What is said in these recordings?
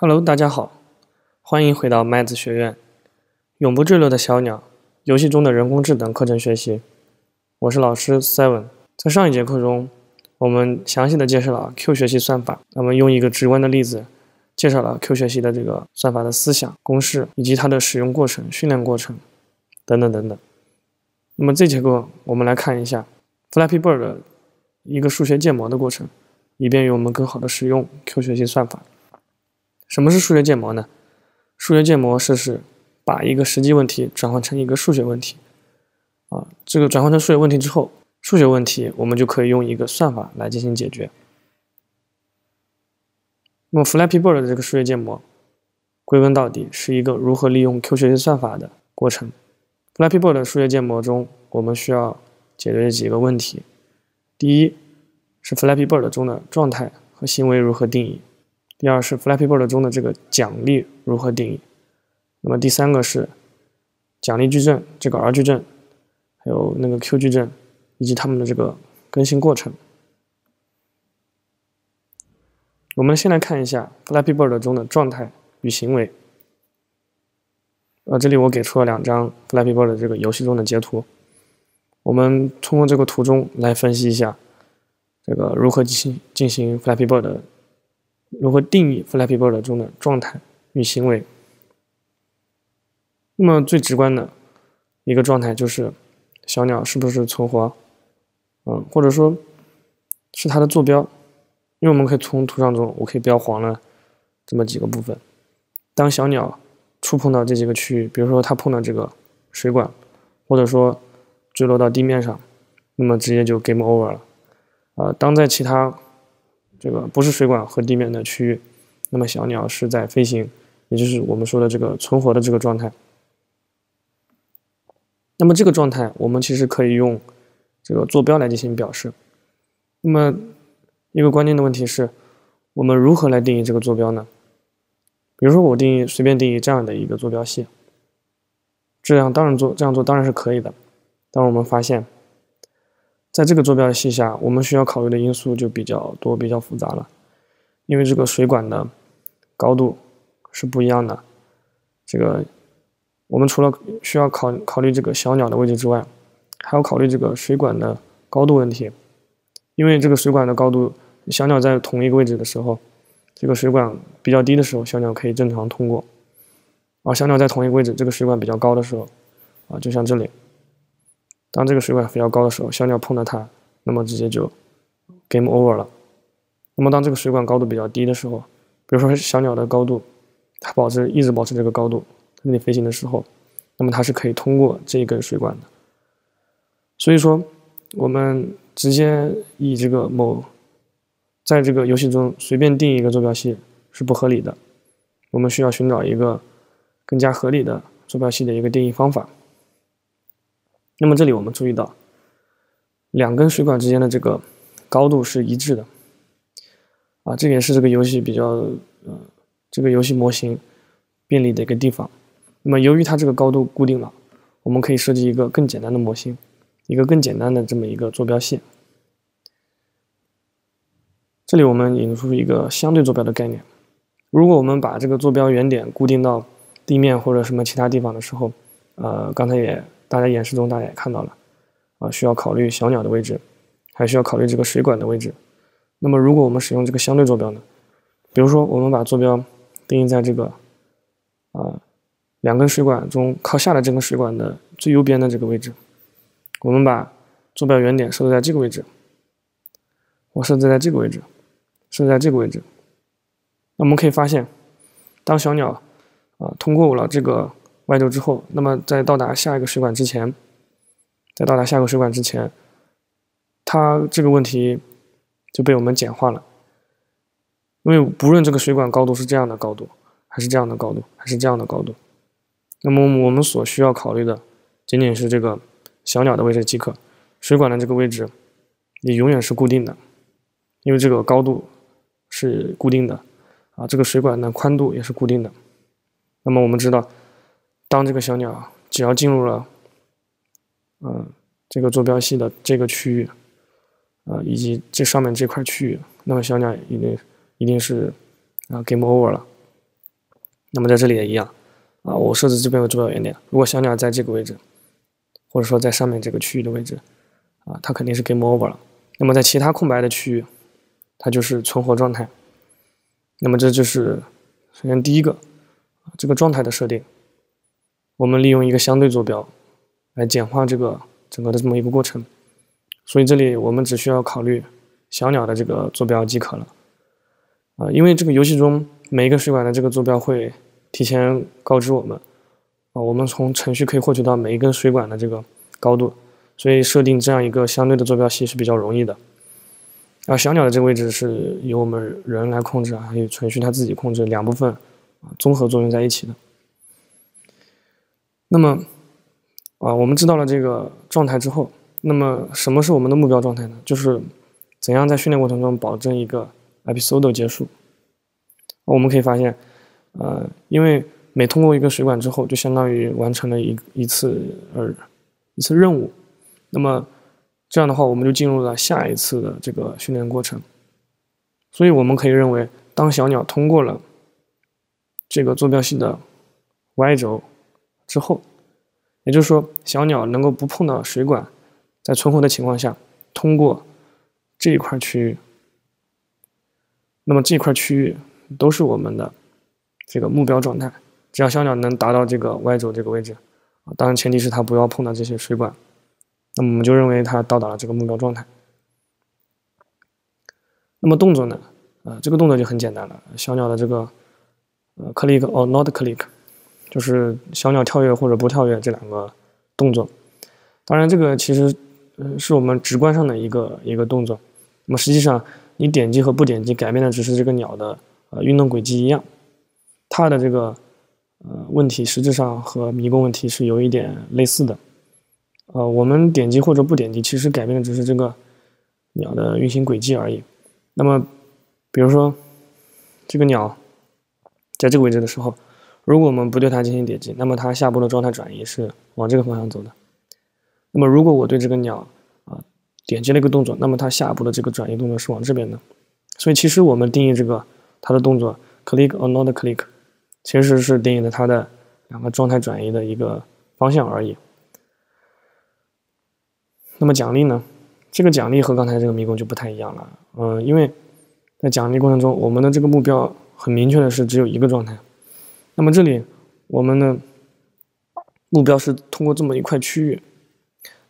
Hello，大家好，欢迎回到麦子学院。永不坠落的小鸟，游戏中的人工智能课程学习。我是老师 Seven。在上一节课中，我们详细的介绍了 Q 学习算法。那么用一个直观的例子，介绍了 Q 学习的这个算法的思想、公式以及它的使用过程、训练过程等等等等。那么这节课我们来看一下 Flappy Bird 一个数学建模的过程，以便于我们更好的使用 Q 学习算法。什么是数学建模呢？数学建模是是把一个实际问题转换成一个数学问题，啊，这个转换成数学问题之后，数学问题我们就可以用一个算法来进行解决。那么 Flappy Bird 的这个数学建模，归根到底是一个如何利用 Q 学习算法的过程。Flappy Bird 的数学建模中，我们需要解决几个问题：第一是 Flappy Bird 中的状态和行为如何定义。第二是 Flappy Bird 中的这个奖励如何定义？那么第三个是奖励矩阵，这个 R 矩阵，还有那个 Q 矩阵，以及它们的这个更新过程。我们先来看一下 Flappy Bird 中的状态与行为。呃，这里我给出了两张 Flappy Bird 这个游戏中的截图，我们通过这个图中来分析一下这个如何进行进行 Flappy Bird。如何定义 Flappy Bird 中的状态与行为？那么最直观的一个状态就是小鸟是不是存活？嗯，或者说是它的坐标？因为我们可以从图上中，我可以标黄了这么几个部分。当小鸟触碰到这几个区域，比如说它碰到这个水管，或者说坠落到地面上，那么直接就 Game Over 了。啊，当在其他这个不是水管和地面的区域，那么小鸟是在飞行，也就是我们说的这个存活的这个状态。那么这个状态，我们其实可以用这个坐标来进行表示。那么一个关键的问题是，我们如何来定义这个坐标呢？比如说我定义随便定义这样的一个坐标系，这样当然做这样做当然是可以的，但我们发现。在这个坐标系下，我们需要考虑的因素就比较多、比较复杂了。因为这个水管的高度是不一样的。这个我们除了需要考考虑这个小鸟的位置之外，还要考虑这个水管的高度问题。因为这个水管的高度，小鸟在同一个位置的时候，这个水管比较低的时候，小鸟可以正常通过；而小鸟在同一个位置，这个水管比较高的时候，啊，就像这里。当这个水管比较高的时候，小鸟碰到它，那么直接就 game over 了。那么当这个水管高度比较低的时候，比如说小鸟的高度，它保持一直保持这个高度，在那里飞行的时候，那么它是可以通过这一根水管的。所以说，我们直接以这个某，在这个游戏中随便定一个坐标系是不合理的。我们需要寻找一个更加合理的坐标系的一个定义方法。那么这里我们注意到，两根水管之间的这个高度是一致的，啊，这也是这个游戏比较，呃，这个游戏模型便利的一个地方。那么由于它这个高度固定了，我们可以设计一个更简单的模型，一个更简单的这么一个坐标系。这里我们引出一个相对坐标的概念。如果我们把这个坐标原点固定到地面或者什么其他地方的时候，呃，刚才也。大家演示中，大家也看到了，啊，需要考虑小鸟的位置，还需要考虑这个水管的位置。那么，如果我们使用这个相对坐标呢？比如说，我们把坐标定义在这个，啊，两根水管中靠下的这根水管的最右边的这个位置。我们把坐标原点设置在这个位置，我设置在这个位置，设置在这个位置。那我们可以发现，当小鸟啊通过了这个。外周之后，那么在到达下一个水管之前，在到达下一个水管之前，它这个问题就被我们简化了。因为不论这个水管高度是这样的高度，还是这样的高度，还是这样的高度，那么我们所需要考虑的仅仅是这个小鸟的位置即可。水管的这个位置也永远是固定的，因为这个高度是固定的啊，这个水管的宽度也是固定的。那么我们知道。当这个小鸟只要进入了，嗯，这个坐标系的这个区域，啊，以及这上面这块区域，那么小鸟一定一定是啊 game over 了，那么在这里也一样啊，我设置这边有坐标原点，如果小鸟在这个位置，或者说在上面这个区域的位置啊，它肯定是 game over 了。那么在其他空白的区域，它就是存活状态。那么这就是首先第一个这个状态的设定，我们利用一个相对坐标来简化这个整个的这么一个过程。所以这里我们只需要考虑小鸟的这个坐标即可了。啊，因为这个游戏中每一个水管的这个坐标会提前告知我们，啊，我们从程序可以获取到每一根水管的这个高度，所以设定这样一个相对的坐标系是比较容易的。而小鸟的这个位置是由我们人来控制，还有程序它自己控制，两部分啊综合作用在一起的。那么啊，我们知道了这个状态之后，那么什么是我们的目标状态呢？就是怎样在训练过程中保证一个。episode 结束，我们可以发现，呃，因为每通过一个水管之后，就相当于完成了一一次呃一次任务，那么这样的话，我们就进入了下一次的这个训练过程。所以我们可以认为，当小鸟通过了这个坐标系的 y 轴之后，也就是说，小鸟能够不碰到水管，在存活的情况下，通过这一块区域。那么这块区域都是我们的这个目标状态。只要小鸟能达到这个 Y 轴这个位置，啊，当然前提是它不要碰到这些水管。那么我们就认为它到达了这个目标状态。那么动作呢？啊，这个动作就很简单了。小鸟的这个呃 click or not click，就是小鸟跳跃或者不跳跃这两个动作。当然这个其实呃是我们直观上的一个一个动作。那么实际上。你点击和不点击改变的只是这个鸟的呃运动轨迹一样，它的这个呃问题实质上和迷宫问题是有一点类似的，呃，我们点击或者不点击，其实改变的只是这个鸟的运行轨迹而已。那么，比如说这个鸟在这个位置的时候，如果我们不对它进行点击，那么它下步的状态转移是往这个方向走的。那么如果我对这个鸟啊，点击了一个动作，那么它下部的这个转移动作是往这边的，所以其实我们定义这个它的动作 click or not click，其实是定义的它的两个状态转移的一个方向而已。那么奖励呢？这个奖励和刚才这个迷宫就不太一样了，嗯，因为在奖励过程中，我们的这个目标很明确的是只有一个状态，那么这里我们的目标是通过这么一块区域，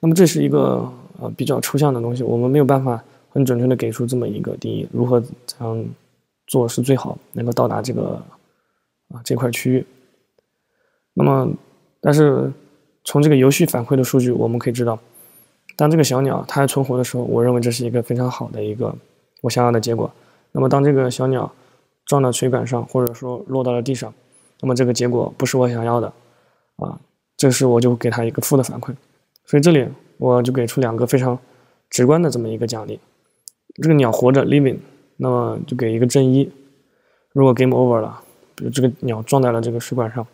那么这是一个。呃，比较抽象的东西，我们没有办法很准确的给出这么一个定义，如何这样做是最好，能够到达这个啊这块区域。那么，但是从这个游戏反馈的数据，我们可以知道，当这个小鸟它还存活的时候，我认为这是一个非常好的一个我想要的结果。那么，当这个小鸟撞到水管上，或者说落到了地上，那么这个结果不是我想要的，啊，这时我就给它一个负的反馈。所以这里。我就给出两个非常直观的这么一个奖励，这个鸟活着 living，那么就给一个正一。如果 game over 了，比如这个鸟撞在了这个水管上，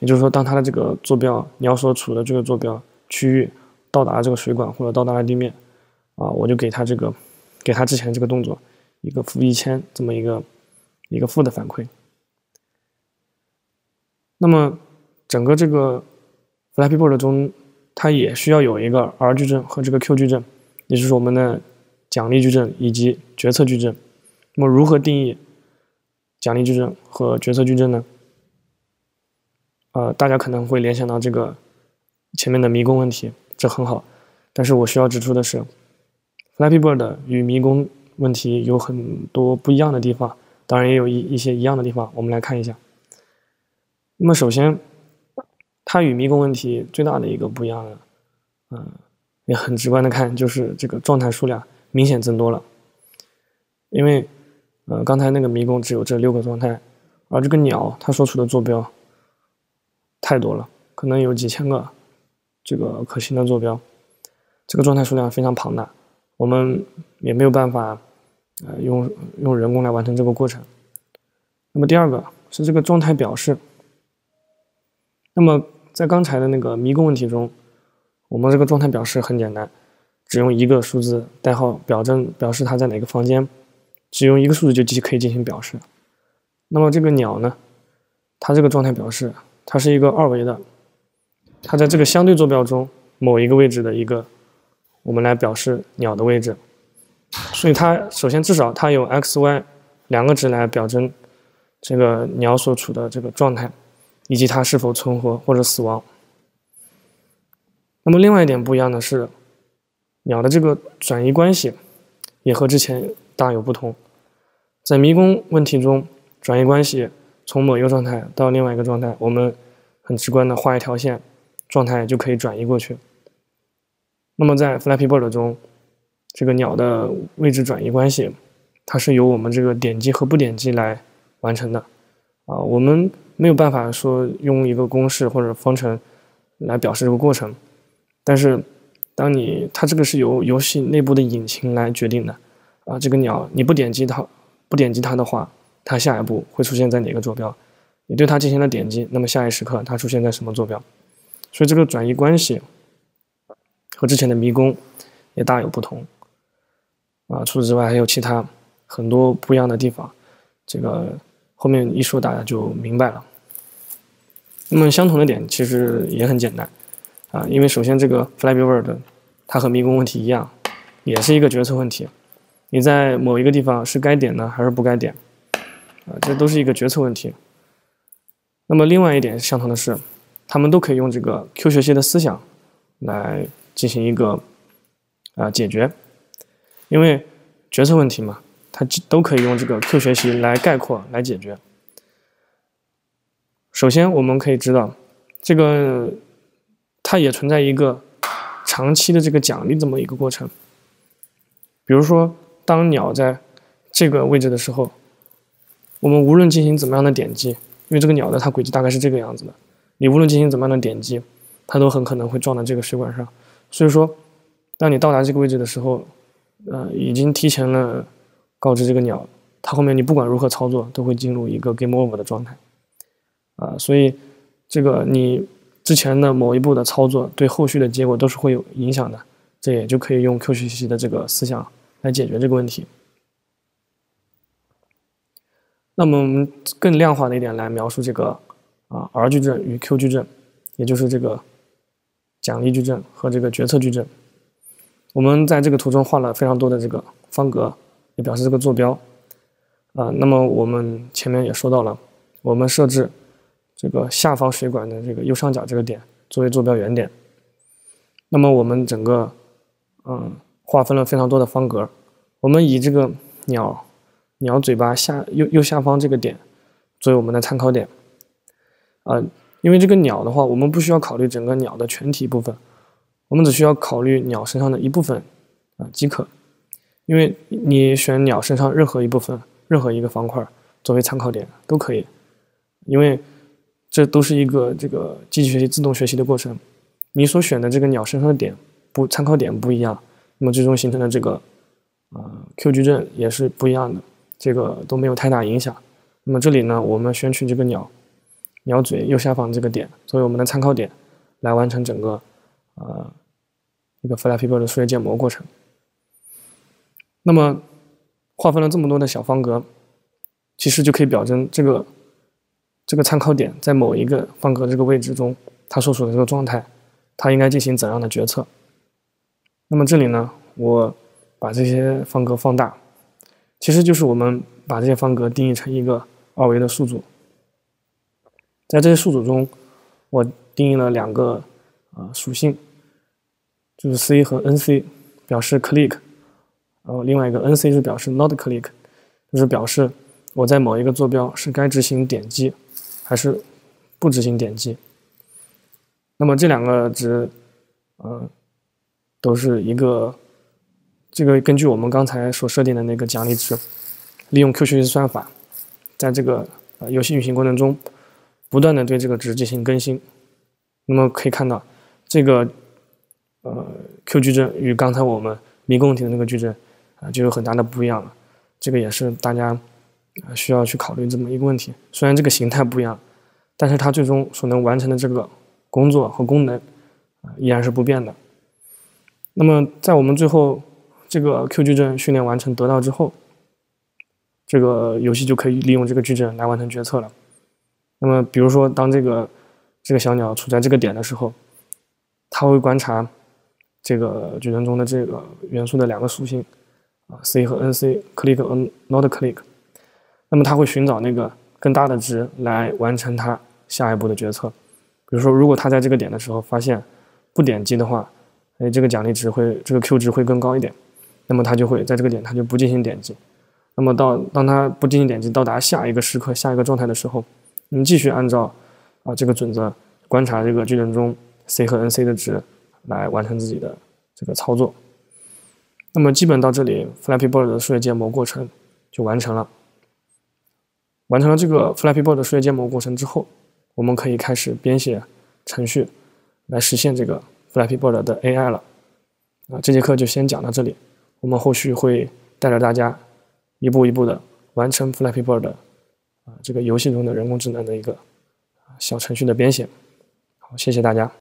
也就是说，当它的这个坐标鸟所处的这个坐标区域到达了这个水管或者到达了地面，啊，我就给它这个给它之前这个动作一个负一千这么一个一个负的反馈。那么整个这个 Flappy Bird 中。它也需要有一个 R 矩阵和这个 Q 矩阵，也就是我们的奖励矩阵以及决策矩阵。那么如何定义奖励矩阵和决策矩阵呢？呃，大家可能会联想到这个前面的迷宫问题，这很好。但是我需要指出的是，Flappy Bird 与迷宫问题有很多不一样的地方，当然也有一一些一样的地方。我们来看一下。那么首先。它与迷宫问题最大的一个不一样的，嗯，也很直观的看，就是这个状态数量明显增多了。因为，呃，刚才那个迷宫只有这六个状态，而这个鸟它所处的坐标太多了，可能有几千个这个可行的坐标，这个状态数量非常庞大，我们也没有办法，呃，用用人工来完成这个过程。那么第二个是这个状态表示，那么。在刚才的那个迷宫问题中，我们这个状态表示很简单，只用一个数字代号表证表示它在哪个房间，只用一个数字就即可以进行表示。那么这个鸟呢，它这个状态表示它是一个二维的，它在这个相对坐标中某一个位置的一个，我们来表示鸟的位置。所以它首先至少它有 x、y 两个值来表征这个鸟所处的这个状态，以及它是否存活或者死亡。那么另外一点不一样的是，鸟的这个转移关系也和之前大有不同。在迷宫问题中，转移关系从某一个状态到另外一个状态，我们很直观的画一条线，状态就可以转移过去。那么在 Flappy Bird 中，这个鸟的位置转移关系，它是由我们这个点击和不点击来完成的。啊，我们没有办法说用一个公式或者方程来表示这个过程。但是，当你它这个是由游戏内部的引擎来决定的，啊，这个鸟你不点击它，不点击它的话，它下一步会出现在哪个坐标？你对它进行了点击，那么下一时刻它出现在什么坐标？所以这个转移关系和之前的迷宫也大有不同。啊，除此之外还有其他很多不一样的地方，这个后面一说大家就明白了。那么相同的点其实也很简单。啊，因为首先这个 Flappy Bird，它和迷宫问题一样，也是一个决策问题。你在某一个地方是该点呢，还是不该点？啊，这都是一个决策问题。那么另外一点相同的是，他们都可以用这个 Q 学习的思想来进行一个啊解决。因为决策问题嘛，它都可以用这个 Q 学习来概括来解决。首先我们可以知道这个。它也存在一个长期的这个奖励这么一个过程。比如说，当鸟在这个位置的时候，我们无论进行怎么样的点击，因为这个鸟的它轨迹大概是这个样子的，你无论进行怎么样的点击，它都很可能会撞到这个水管上。所以说，当你到达这个位置的时候，呃，已经提前了告知这个鸟，它后面你不管如何操作，都会进入一个 game over 的状态。啊，所以这个你。之前的某一步的操作对后续的结果都是会有影响的，这也就可以用 Q 学习的这个思想来解决这个问题。那么我们更量化的一点来描述这个啊 R 矩阵与 Q 矩阵，也就是这个奖励矩阵和这个决策矩阵。我们在这个图中画了非常多的这个方格，也表示这个坐标。啊，那么我们前面也说到了，我们设置。这个下方水管的这个右上角这个点作为坐标原点，那么我们整个嗯划分了非常多的方格，我们以这个鸟鸟嘴巴下右右下方这个点作为我们的参考点啊，因为这个鸟的话，我们不需要考虑整个鸟的全体部分，我们只需要考虑鸟身上的一部分啊即可，因为你选鸟身上任何一部分任何一个方块作为参考点都可以，因为。这都是一个这个机器学习自动学习的过程，你所选的这个鸟身上的点不参考点不一样，那么最终形成的这个呃 Q 矩阵也是不一样的，这个都没有太大影响。那么这里呢，我们选取这个鸟鸟嘴右下方这个点作为我们的参考点，来完成整个呃一个 Flappy Bird 的数学建模过程。那么划分了这么多的小方格，其实就可以表征这个。这个参考点在某一个方格这个位置中，它所处的这个状态，它应该进行怎样的决策？那么这里呢，我把这些方格放大，其实就是我们把这些方格定义成一个二维的数组。在这些数组中，我定义了两个啊属性，就是 C 和 NC，表示 click，然后另外一个 NC 是表示 not click，就是表示我在某一个坐标是该执行点击。还是不执行点击。那么这两个值，呃，都是一个这个根据我们刚才所设定的那个奖励值，利用 Q 学习算法，在这个呃游戏运行过程中，不断的对这个值进行更新。那么可以看到，这个呃 Q 矩阵与刚才我们迷宫问题的那个矩阵啊，就有很大的不一样了。这个也是大家。需要去考虑这么一个问题，虽然这个形态不一样，但是它最终所能完成的这个工作和功能啊依然是不变的。那么在我们最后这个 Q 矩阵训练完成得到之后，这个游戏就可以利用这个矩阵来完成决策了。那么，比如说当这个这个小鸟处在这个点的时候，它会观察这个矩阵中的这个元素的两个属性啊，c 和 nc，click or not click。那么它会寻找那个更大的值来完成它下一步的决策。比如说，如果它在这个点的时候发现不点击的话，哎，这个奖励值会这个 Q 值会更高一点，那么它就会在这个点它就不进行点击。那么到当它不进行点击到达下一个时刻下一个状态的时候，你们继续按照啊这个准则观察这个矩阵中 c 和 nc 的值来完成自己的这个操作。那么基本到这里，Flappy Bird 的数学建模过程就完成了。完成了这个 Flappy Bird 的数学建模过程之后，我们可以开始编写程序来实现这个 Flappy Bird 的 AI 了。啊，这节课就先讲到这里，我们后续会带着大家一步一步的完成 Flappy Bird 啊这个游戏中的人工智能的一个小程序的编写。好，谢谢大家。